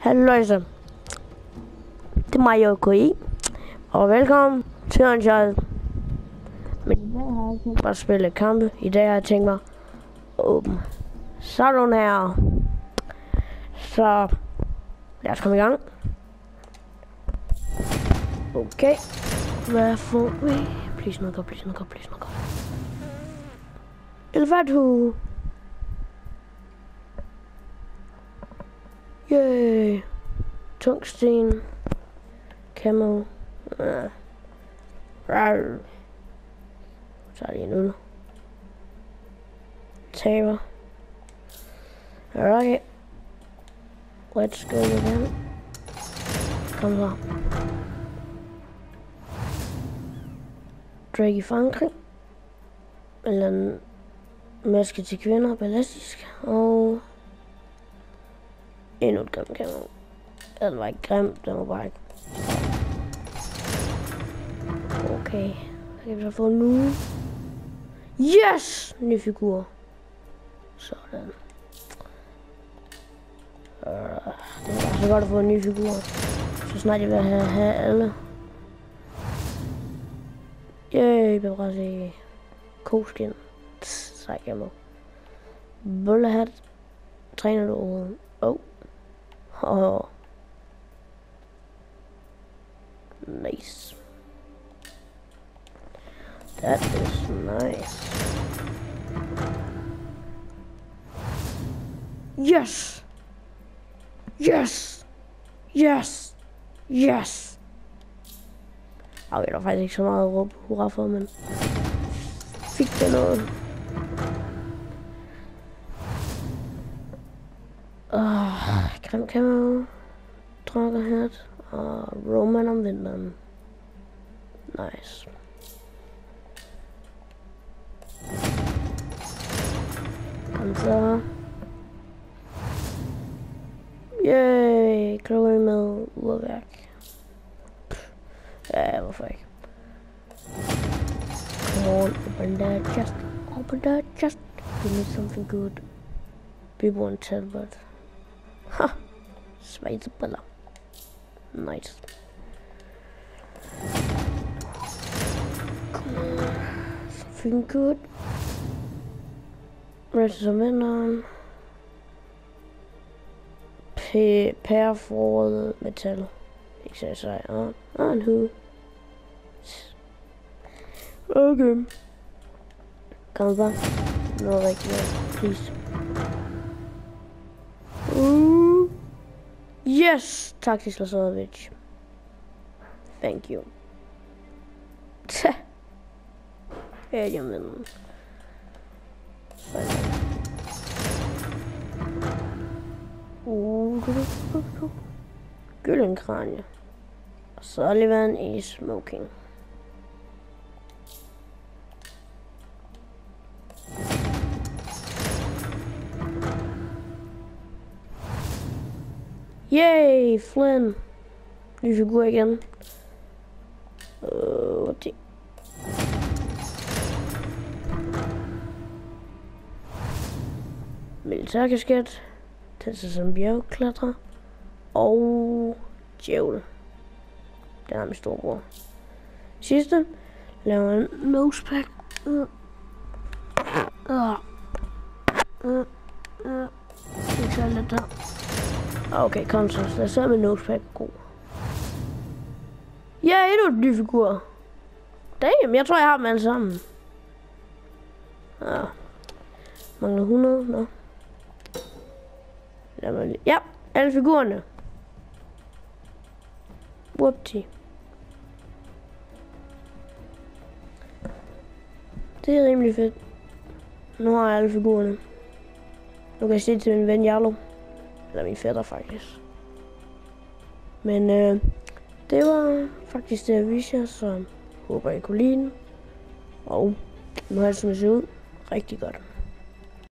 Halløjsa. Det er mig, JKI. Og velkommen til Uncharted. Men i dag har jeg tænkt mig at spille kampe. I dag har jeg tænkt mig at åbne salon her. Så lad os komme i gang. Okay. Hvad får vi? Please noget godt, please noget godt, please noget godt. Elefanthue. Yay. Tungsten. Camo. Uh. Ah. Rar. Så er det en øl. Taber. Alright. Let's go again. Kom så. Drake i Frankrig. Eller en maske til kvinder, ballistisk. Og endnu et grimt kamera. Den var ikke grim, den var bare ikke... Okay. så kan vi så få nu? Yes! Ny figur. Sådan. Uh, det er så godt at få en ny figur. Så snart jeg vil have, have alle. Yay, jeg bare se koskin. Sej gamma. Bullehat. Træner du overhovedet? Oh. Oh. Nice. That is nice. Yes! Yes! Yes! Yes! Okay, der er faktisk ikke så meget at råbe hurra for, men Cam Camel, Dragonhead, uh, Roman and Windman. Nice. Panzer. Yay! Curly Mill, Lovac. Eh, Lovac. Come on, open that chest. Open that chest. Give me something good. People wanted, but. Ha! Svejsebriller. Nice. Come on. Something good. Rest som vinderen. Perforet metal. Ikke så sej. Og, og en hud. Okay. Kom bare. Noget rigtigt. Please. Uh. Yes! Tak til Thank you. Tja. Ja, jamen. Gyllenkranje. Sullivan is smoking. Yay, Flynn. Ny figur igen. Øh, uh, det. Militærkasket. Den ser som bjergklatrer. Og djævel. Den har min storebror. Sidste. Laver en nosepack. Øh. Øh. Uh. Uh. Uh. Uh. Ikke så lidt der. Okay, kom så. Lad os se med Notepad god. Ja, endnu en ny figur. Damn, jeg tror, jeg har dem alle sammen. Ja. Mangler 100, nå. Lad mig lige. Ja, alle figurerne. Whoopty. Det er rimelig fedt. Nu har jeg alle figurerne. Nu kan jeg se til min ven Jarlo. Eller min fætter faktisk. Men øh, det var faktisk det, jeg viste jer, så håber I kunne lide den. Og nu har jeg sådan set ud rigtig godt.